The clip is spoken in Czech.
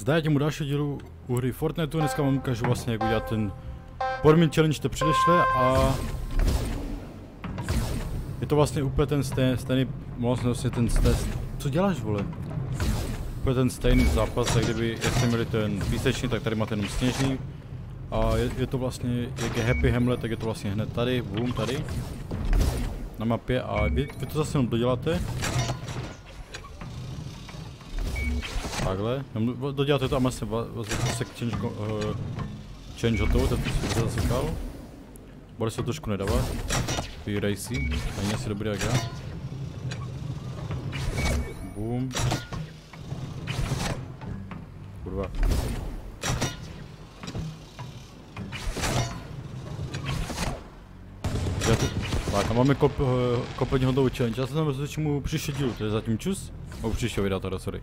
Zdáte mu další dílu u hry Fortnite, dneska vám ukážu vlastně jak udělat ten podmin challenge to předešle a je to vlastně úplně ten stejný, stejný vlastně, vlastně ten stejný, co děláš vole? Úplně ten stejný zápas, jak kdyby, jste měli ten písečný, tak tady máte jenom sněžný a je, je to vlastně, jak je Happy Hamlet, tak je to vlastně hned tady, boom, tady na mapě a vy, vy to zase jenom doděláte Takhle, doděláte to a vlastně se change, uh, change hotovo, to se zasekal. Bude se trošku nedávat. Ty racy, není asi dobrý jak já. Boom. Kurva. Tak a máme kop, uh, kompletně hotovou challenge. Já se tam rozhodl, čemu příští dílu, to je zatím čus. O příštího videa teda, sorry.